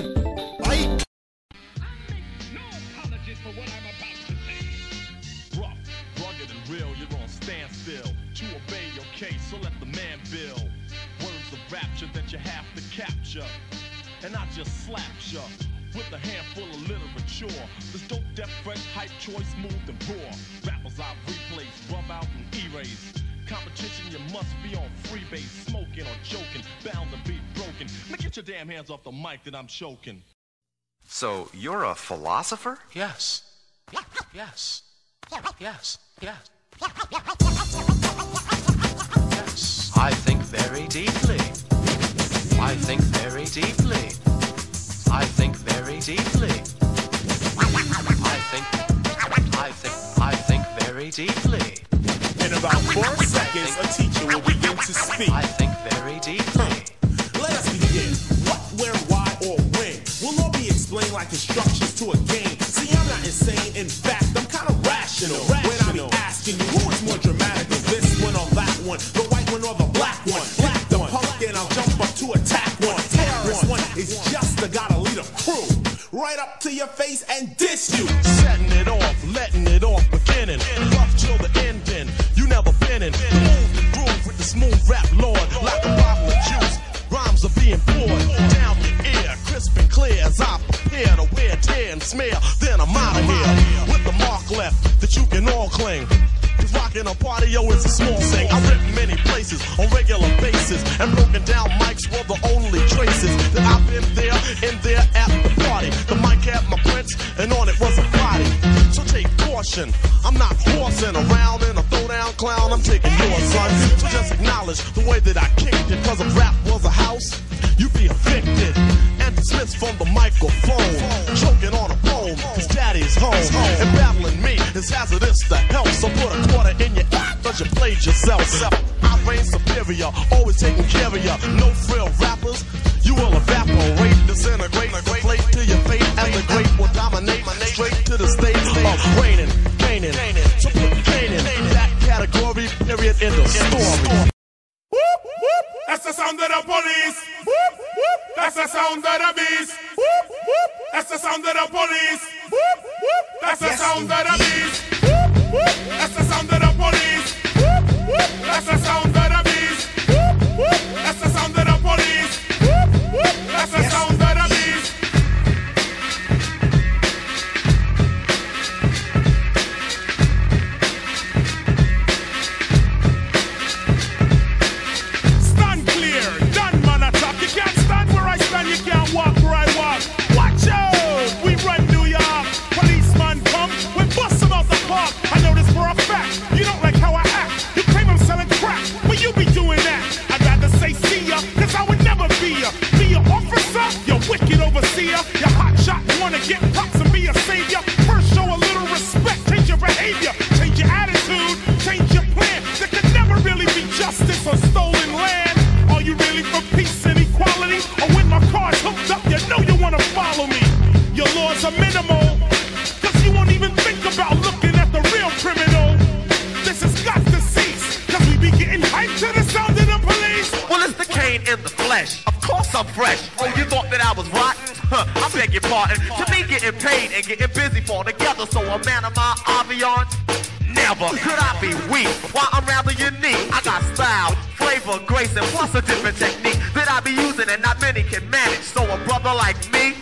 son. Right? No for what I'm about to say. Rough, rugged, and real, you're on standstill to obey your case, so let the man bill. Words of rapture that you have to capture. And I just ya with a handful of literature. This dope, fresh, hype, choice, and. Rappers I replace, rub out, and erase. Competition, you must be on freebase, smoking or joking, bound to be broken. Now get your damn hands off the mic that I'm choking. So you're a philosopher? Yes. Yes. Yes. Yes. Yes. I think very deeply. I think very deeply. I think very deeply. I think I think I think very deeply. In about four seconds, a teacher will begin to speak. I think very deeply. Let us begin. What, where, why, or when will all be explained like instructions to a game. See, I'm not insane. In fact, I'm kind of rational. rational. When I'm asking you who is more dramatic, of this one or that one, the white one or the black one. Black the punk, and I'll jump up to attack one. Terrorist one is just a gotta lead a crew. Right up to your face and diss you. Setting it off, letting it off, As I prepare to wear, tear, and smear. Then I'm out of here with the mark left that you can all cling. Cause rocking a party, yo, is a small thing. I've written many places on regular basis. And broken down mics were the only traces that I've been there and there at the party. The mic had my prints, and on it was a body. So take caution. I'm not horsing around in a throwdown clown. I'm taking yours, son. So just acknowledge the way that I kicked it. Cause if rap was a house, you'd be evicted. And dismissed from the microphone. Choking on a bone, cause daddy's home. And battling me is hazardous to health. So put a quarter in your act, cause you played yourself. I reign superior, always taking care of ya. No frill rappers, you will evaporate, disintegrate, deflate to your fate. And the great will dominate straight to the stage of reigning, gaining. So put in that category, period, in the story. That's the sound of the police. Whoop, whoop. That's the sound of the beast. Whoop, whoop. That's the sound of the police. Whoop, whoop. That's the sound of the beast. Whoop, whoop. That's the sound of the police. Whoop, whoop. That's the sound park. I know this for a fact. You don't like flesh. Of course I'm fresh. Oh, you thought that I was rotten? Huh, I beg your pardon. To me, getting paid and getting busy fall together. So a man of my aviance, never could I be weak. While I'm rather unique, I got style, flavor, grace, and plus a different technique that I be using and not many can manage. So a brother like me.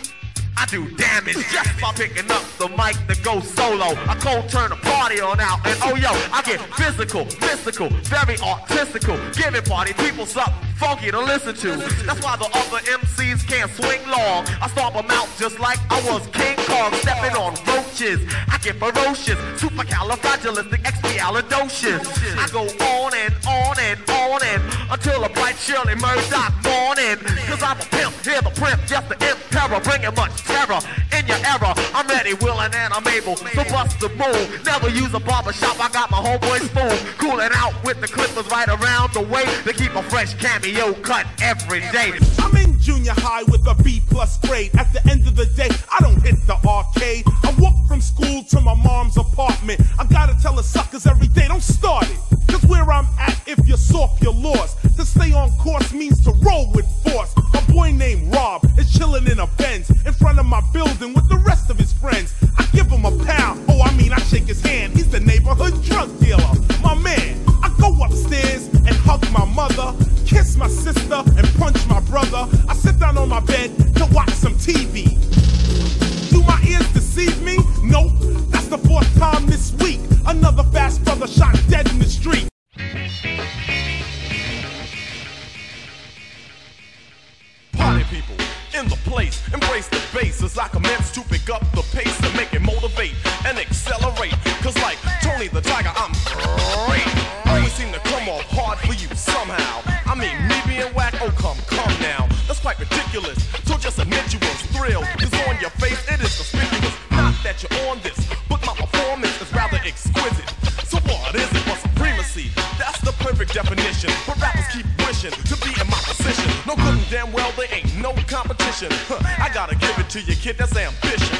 I do damage just by picking up the mic to go solo. I cold turn the party on out, and oh yo, I get physical, mystical, very artistical, giving party people something funky to listen to. That's why the other MCs can't swing long. I stomp them out just like I was King Kong, stepping on roaches. I get ferocious, supercalifragilisticexpialidocious. I go on and on and on and until a bright Shirley Murdock morning. Cause I'm a pimp, here the primp, just the emperor, bringing much terror. Ready, willing, and I'm able to bust the move. Never use a barber shop, I got my homeboys spoon. Cooling out with the clippers right around the way to keep a fresh cameo cut every day. I'm in junior high with a B plus grade. At the end of the day, I don't hit the arcade. I walk from school to my mom's apartment. I gotta tell the suckers every day, don't start it. Cause where I'm at, if you're soft, you're lost. To stay on course means to roll with force. A boy named Rob is chilling in a Benz in front of my building with the his friends. I give him a pound, oh, I mean, I shake his hand. He's the neighborhood drug dealer, my man. I go upstairs and hug my mother, kiss my sister, Tony the Tiger, I'm great. Always seem to come off hard for you somehow. But rappers keep wishing to be in my position. No good and damn well there ain't no competition. Huh, I gotta give it to you, kid, that's ambition.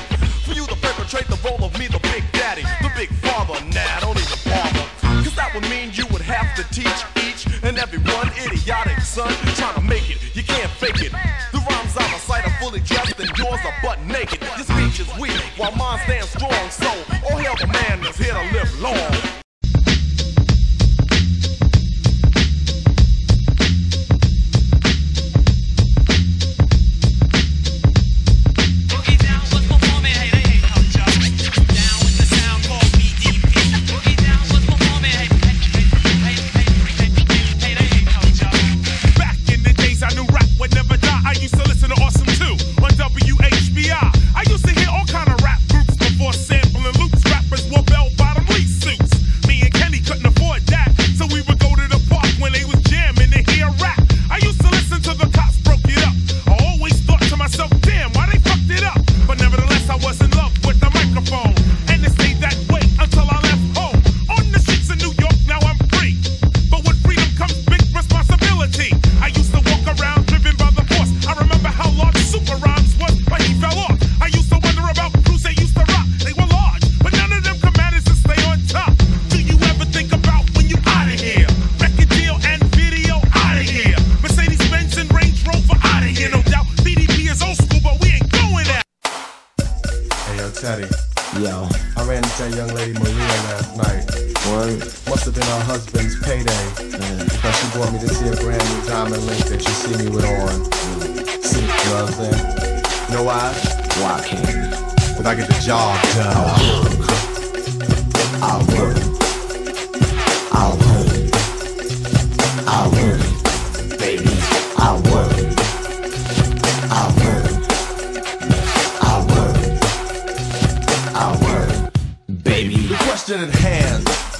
For you to perpetrate the role of me, the big daddy, the big father. Nah, don't even bother. Cause that would mean you would have to teach each and every one idiotic son trying to make it. You can't fake it. The rhymes out of sight are fully dressed and yours are butt naked. Your speech is weak while mine stands strong. So, Teddy. Yo, I ran into that young lady Maria last night. word. Must have been her husband's payday. Because she bought me this here brand new diamond link that you see me with on. See, you know what I'm saying? You know why? Why can't Because I get the job done. I work? I work. I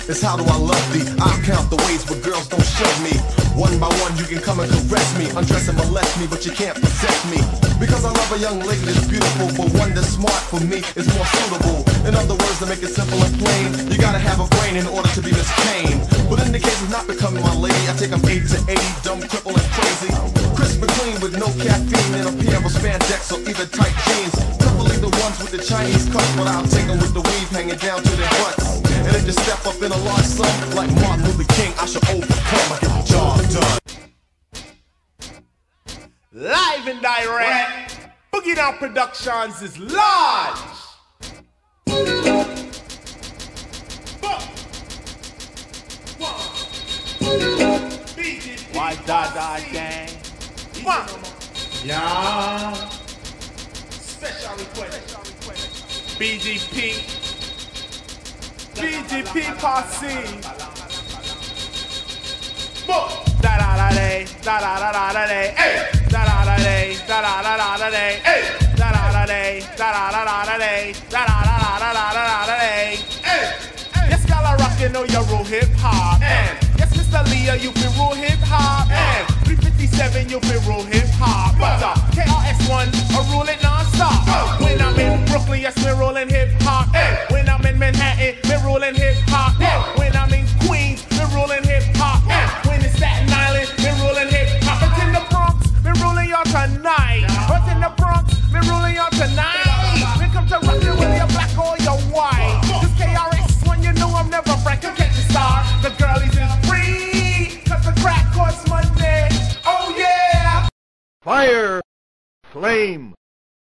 is how do I love thee? I'll count the ways where girls don't shove me. One by one, you can come and caress me, undress and molest me, but you can't possess me. Because I love a young lady that's beautiful, but one that's smart for me is more suitable. In other words, to make it simple and plain, you gotta have a brain in order to be Miss Kane. But in the case of not becoming my lady, I take take 'em 80 to 80, dumb, cripple, and crazy. Crisp and clean with no caffeine and a pair of spandex or even tight jeans. Preferably the ones with the Chinese cuts, but I'll take 'em with the weave hanging down. You step up in a large sum, like Martin Luther King, I should overcome. I get the job done. Live and direct. Boogie Down Productions is large. Why da da gang? One. Yeah. Special request. BDP. BDP posse. Boom. Da da da day, da da da da da day, hey. Da da da day, da da da da da day, hey. Da da da day, da da da da da day, da da da da da da da da day, hey. Yes, Gala Rock, you know you're real hip hop. And yes, Mr. Leah, you feel real hip hop. And 357, you feel real hip hop. But uh, KRS-One, I rule it non-stop. When I'm in Brooklyn, yes, we're rolling hip hop. Free.